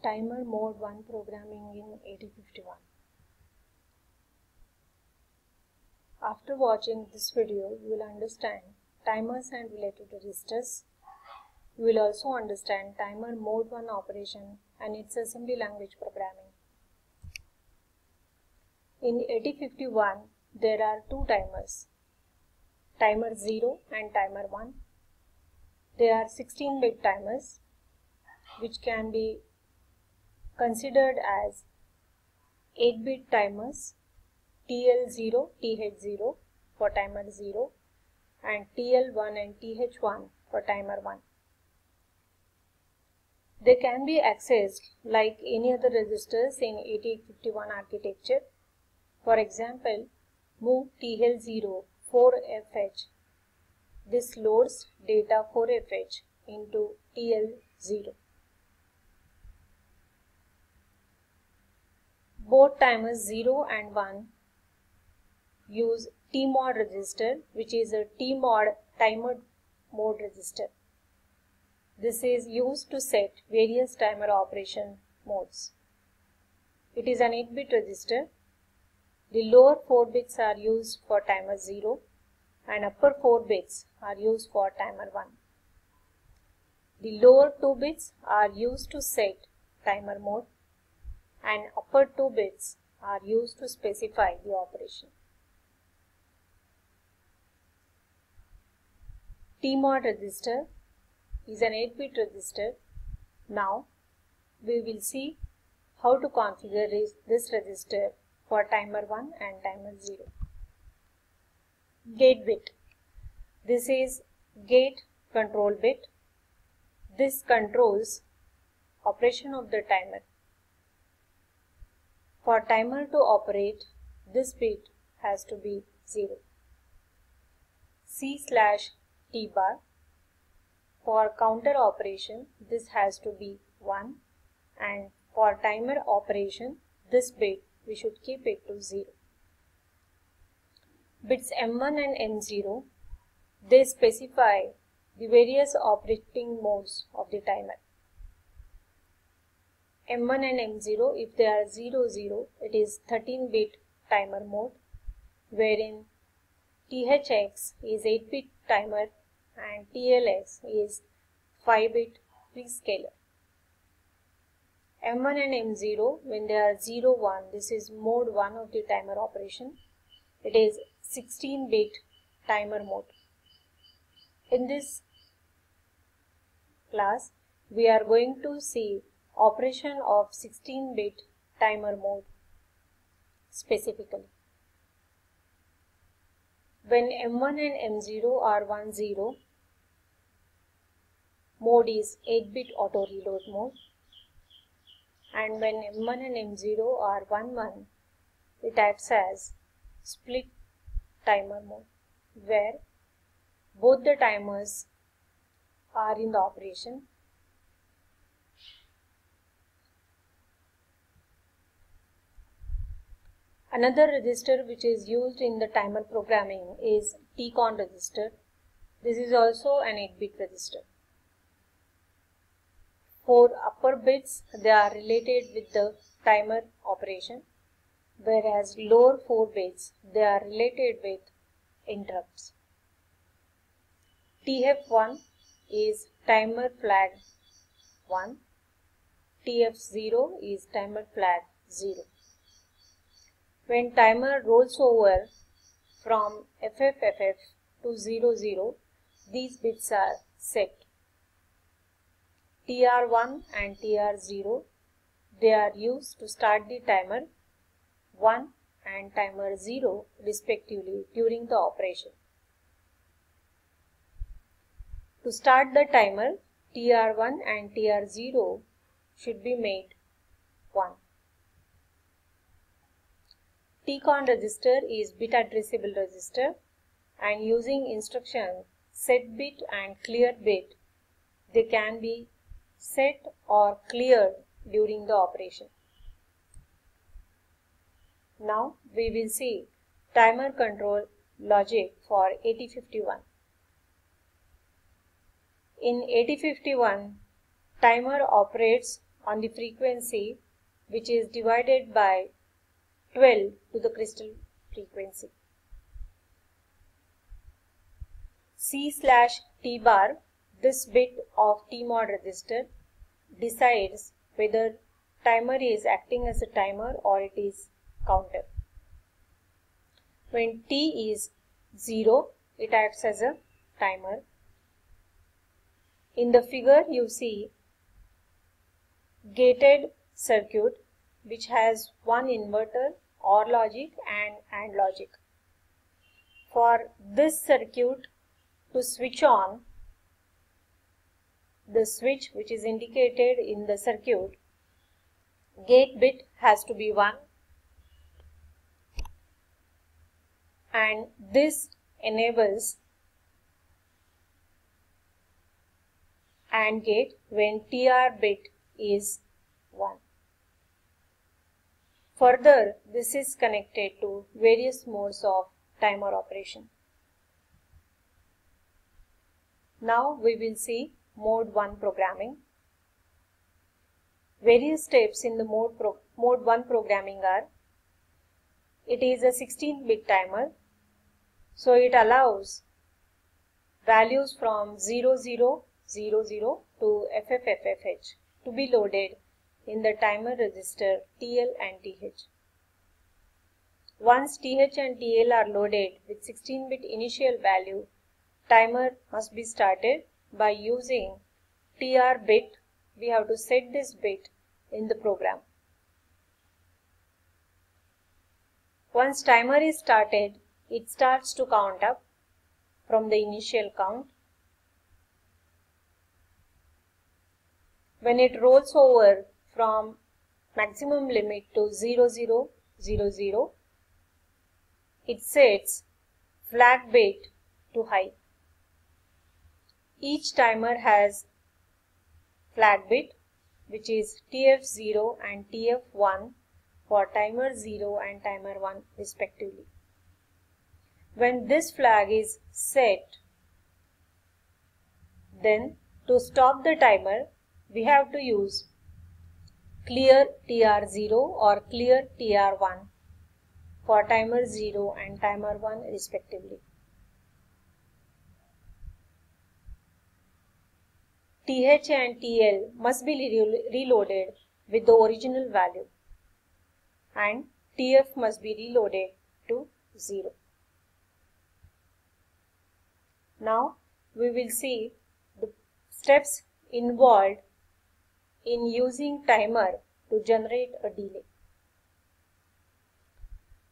Timer Mode 1 Programming in 8051. After watching this video, you will understand timers and related registers. You will also understand timer mode 1 operation and its assembly language programming. In 8051, there are two timers, timer 0 and timer 1. They are 16-bit timers which can be considered as 8-bit timers TL0, TH0 for timer 0 and TL1 and TH1 for timer 1. They can be accessed like any other registers in 8051 architecture. For example, move TL0 4FH. This loads data 4FH into TL0. Both timers 0 and 1 use TMOD register which is a TMOD timer mode register. This is used to set various timer operation modes. It is an 8-bit register. The lower 4 bits are used for timer 0 and upper 4 bits are used for timer 1. The lower 2 bits are used to set timer mode and upper 2 bits are used to specify the operation. TMOD register is an 8-bit register. Now we will see how to configure this register for timer 1 and timer 0. Gate bit. This is gate control bit. This controls operation of the timer. For timer to operate, this bit has to be 0. C slash T bar. For counter operation, this has to be 1 and for timer operation, this bit we should keep it to 0. Bits M1 and M0, they specify the various operating modes of the timer. M1 and M0 if they are 0 0 it is 13 bit timer mode wherein THX is 8 bit timer and TLX is 5 bit prescaler. M1 and M0 when they are 0 1 this is mode 1 of the timer operation it is 16 bit timer mode. In this class we are going to see operation of 16-bit timer mode specifically. When M1 and M0 are 1 0, mode is 8-bit auto reload mode and when M1 and M0 are 1 1, it acts as split timer mode where both the timers are in the operation Another register which is used in the timer programming is TCON register. This is also an 8-bit register. For upper bits, they are related with the timer operation, whereas lower 4 bits, they are related with interrupts. TF1 is timer flag 1, TF0 is timer flag 0. When timer rolls over from FFFF to 00, these bits are set. TR1 and TR0, they are used to start the timer 1 and timer 0 respectively during the operation. To start the timer, TR1 and TR0 should be made 1. TCON register is bit addressable register and using instruction set bit and clear bit they can be set or cleared during the operation. Now we will see timer control logic for 8051. In 8051 timer operates on the frequency which is divided by 12 to the crystal frequency. C slash T bar, this bit of T mod register decides whether timer is acting as a timer or it is counter. When T is 0, it acts as a timer. In the figure you see gated circuit which has one inverter OR logic and AND logic. For this circuit to switch on, the switch which is indicated in the circuit, gate bit has to be 1 and this enables AND gate when TR bit is 1. Further, this is connected to various modes of timer operation. Now we will see mode 1 programming. Various steps in the mode, pro mode 1 programming are it is a 16 bit timer so it allows values from 0000 to FFFFH to be loaded in the timer register TL and TH. Once TH and TL are loaded with 16-bit initial value, timer must be started by using TR bit. We have to set this bit in the program. Once timer is started, it starts to count up from the initial count. When it rolls over from maximum limit to 0000, it sets flag bit to high. Each timer has flag bit which is TF0 and TF1 for timer 0 and timer 1 respectively. When this flag is set, then to stop the timer, we have to use clear TR0 or clear TR1 for timer 0 and timer 1 respectively. TH and TL must be re reloaded with the original value and TF must be reloaded to 0. Now we will see the steps involved in using timer to generate a delay.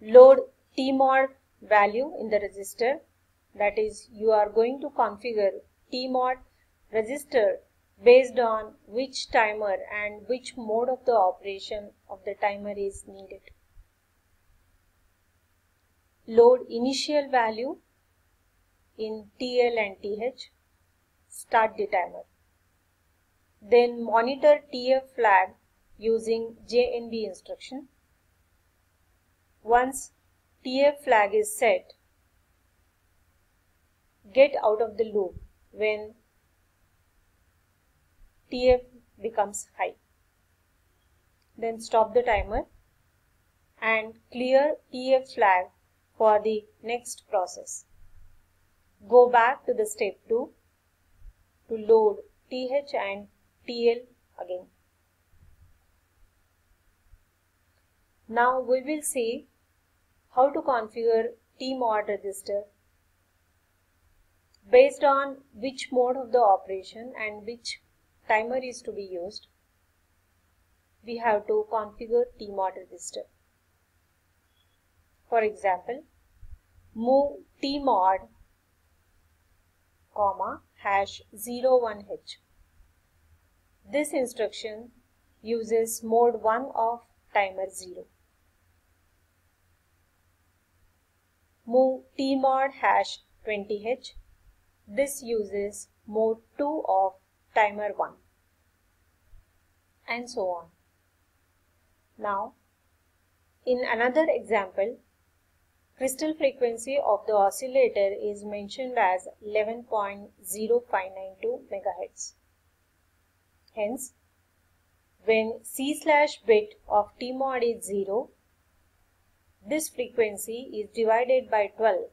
Load tmod value in the register that is you are going to configure tmod register based on which timer and which mode of the operation of the timer is needed. Load initial value in TL and TH. Start the timer. Then monitor TF flag using JNB instruction. Once TF flag is set, get out of the loop when TF becomes high. Then stop the timer and clear TF flag for the next process. Go back to the step 2 to load TH and TL again. Now we will see how to configure tmod register based on which mode of the operation and which timer is to be used. We have to configure tmod register. For example, move tmod comma hash 01h. This instruction uses mode 1 of timer 0. Move tmod hash 20h. This uses mode 2 of timer 1 and so on. Now, in another example, Crystal frequency of the oscillator is mentioned as 11.0592 MHz. Hence, when C slash bit of tmod is 0, this frequency is divided by 12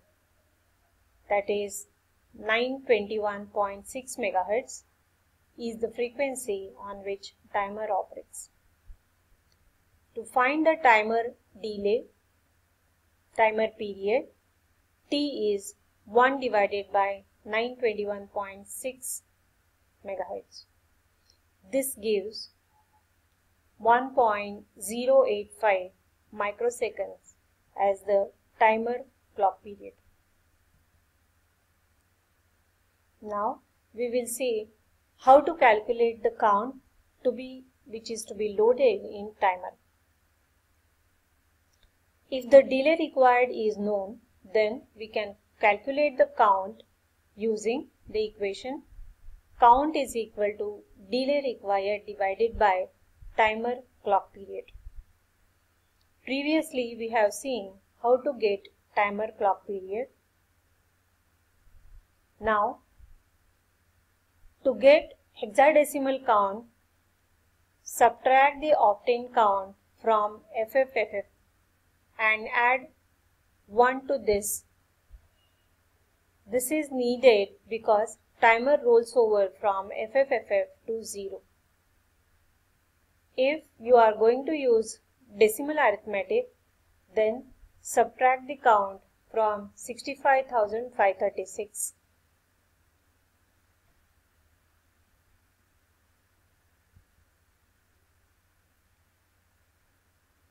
that is 921.6 MHz is the frequency on which timer operates. To find the timer delay, timer period, T is 1 divided by 921.6 MHz. This gives 1.085 microseconds as the timer clock period. Now we will see how to calculate the count to be which is to be loaded in timer. If the delay required is known, then we can calculate the count using the equation count is equal to delay required divided by timer clock period. Previously we have seen how to get timer clock period. Now to get hexadecimal count, subtract the obtained count from FFFF and add 1 to this. This is needed because timer rolls over from FFFF to 0. If you are going to use decimal arithmetic, then subtract the count from 65,536.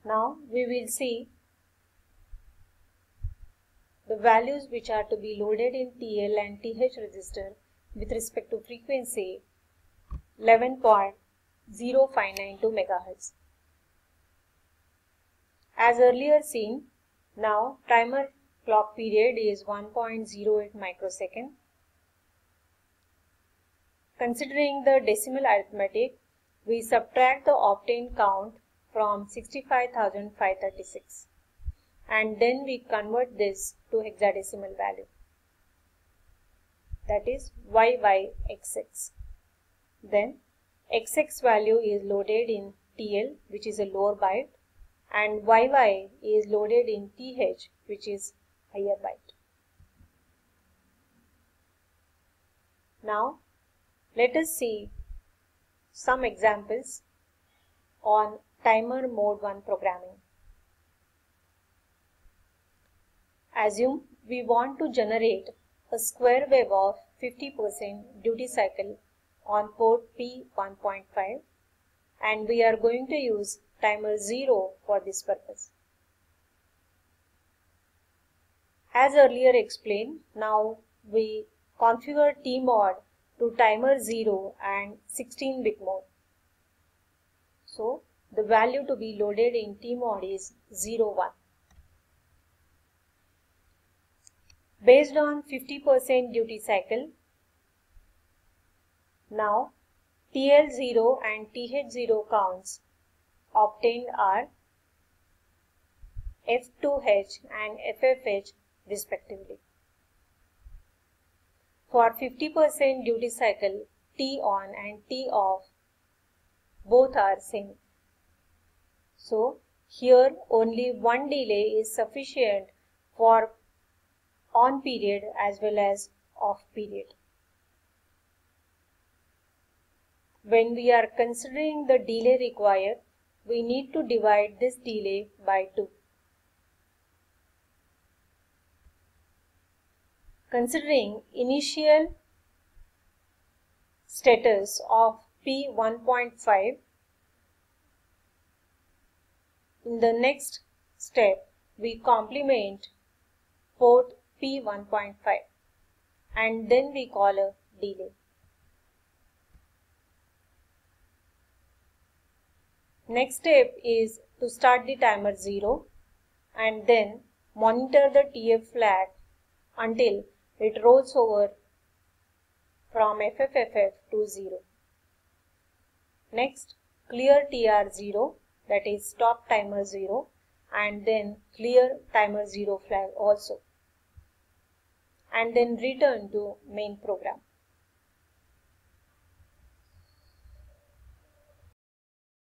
Now we will see the values which are to be loaded in TL and TH register with respect to frequency 11.0592 MHz. As earlier seen, now timer clock period is 1.08 microsecond. Considering the decimal arithmetic, we subtract the obtained count from 65,536 and then we convert this to hexadecimal value that is YYXX. Then XX value is loaded in TL which is a lower byte and YY is loaded in TH which is higher byte. Now let us see some examples on timer mode 1 programming. Assume we want to generate a square wave of 50% duty cycle on port P1.5 and we are going to use timer 0 for this purpose. As earlier explained, now we configure tmod to timer 0 and 16-bit mode. So the value to be loaded in tmod is 01. Based on 50% duty cycle. Now TL0 and TH0 counts obtained are F2H and FFH respectively. For 50% duty cycle, T on and T off both are same. So here only one delay is sufficient for on period as well as off period. When we are considering the delay required, we need to divide this delay by 2. Considering initial status of P1.5, in the next step we complement port P1.5 and then we call a delay. Next step is to start the timer 0 and then monitor the TF flag until it rolls over from FFFF to 0. Next, clear TR0 that is stop timer 0 and then clear timer 0 flag also and then return to main program.